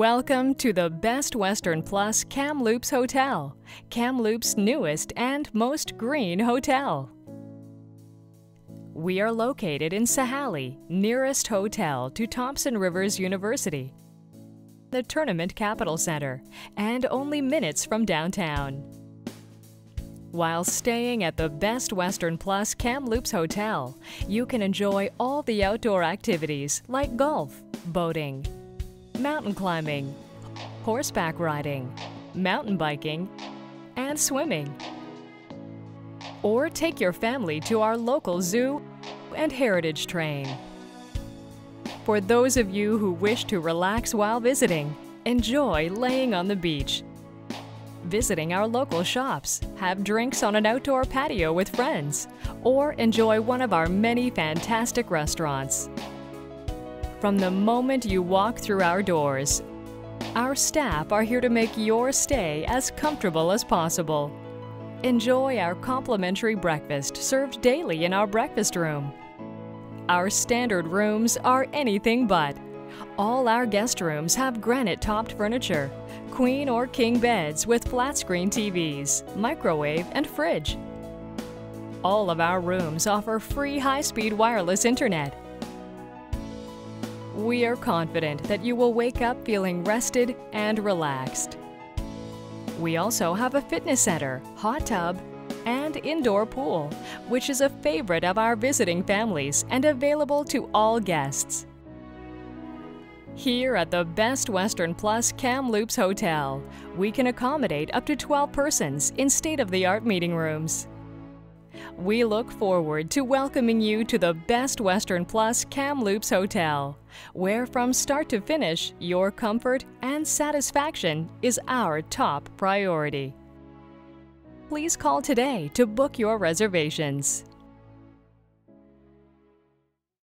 Welcome to the Best Western Plus Kamloops Hotel, Kamloops' newest and most green hotel. We are located in Sahali, nearest hotel to Thompson Rivers University, the Tournament Capital Center, and only minutes from downtown. While staying at the Best Western Plus Kamloops Hotel, you can enjoy all the outdoor activities like golf, boating, mountain climbing, horseback riding, mountain biking, and swimming. Or take your family to our local zoo and heritage train. For those of you who wish to relax while visiting, enjoy laying on the beach, visiting our local shops, have drinks on an outdoor patio with friends, or enjoy one of our many fantastic restaurants. From the moment you walk through our doors, our staff are here to make your stay as comfortable as possible. Enjoy our complimentary breakfast served daily in our breakfast room. Our standard rooms are anything but. All our guest rooms have granite topped furniture, queen or king beds with flat screen TVs, microwave, and fridge. All of our rooms offer free high speed wireless internet we are confident that you will wake up feeling rested and relaxed. We also have a fitness center, hot tub, and indoor pool, which is a favorite of our visiting families and available to all guests. Here at the Best Western Plus Kamloops Hotel, we can accommodate up to 12 persons in state-of-the-art meeting rooms. We look forward to welcoming you to the Best Western Plus Kamloops Hotel, where from start to finish, your comfort and satisfaction is our top priority. Please call today to book your reservations.